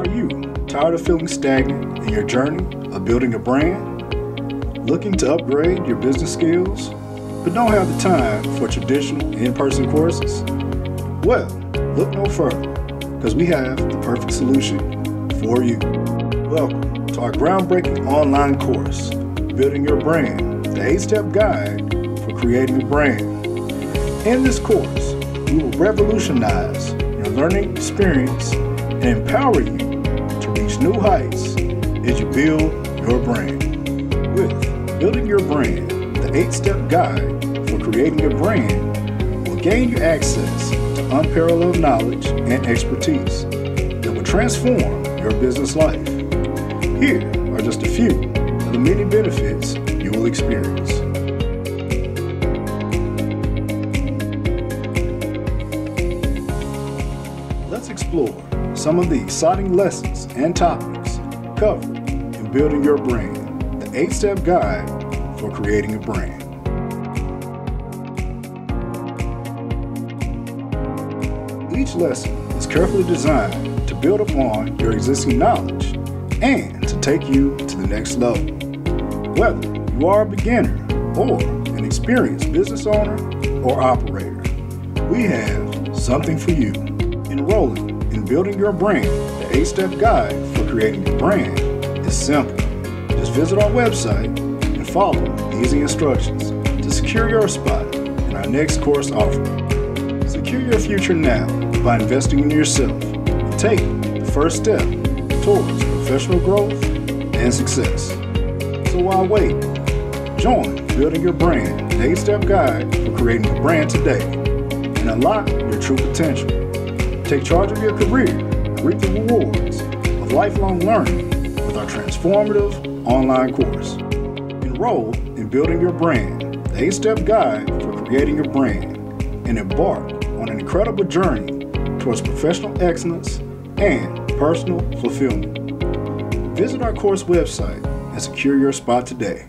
Are you tired of feeling stagnant in your journey of building a brand? Looking to upgrade your business skills, but don't have the time for traditional in person courses? Well, look no further, because we have the perfect solution for you. Welcome to our groundbreaking online course, Building Your Brand, the 8 step guide for creating a brand. In this course, we will revolutionize your learning experience and empower you new heights as you build your brand. With Building Your Brand, the 8 step guide for creating a brand will gain you access to unparalleled knowledge and expertise that will transform your business life. Here are just a few of the many benefits you will experience. Let's explore some of the exciting lessons and topics covered in building your brand, the 8 step guide for creating a brand. Each lesson is carefully designed to build upon your existing knowledge and to take you to the next level. Whether you are a beginner or an experienced business owner or operator, we have something for you. Enrolling in building your brand, the 8 step guide for creating a brand is simple. Just visit our website and follow easy instructions to secure your spot in our next course offering. Secure your future now by investing in yourself and taking the first step towards professional growth and success. So why wait? Join Building Your Brand, the 8 step guide for creating a brand today and unlock your true potential. Take charge of your career and reap the rewards of lifelong learning with our transformative online course. Enroll in Building Your Brand, the 8 step guide for creating your brand, and embark on an incredible journey towards professional excellence and personal fulfillment. Visit our course website and secure your spot today.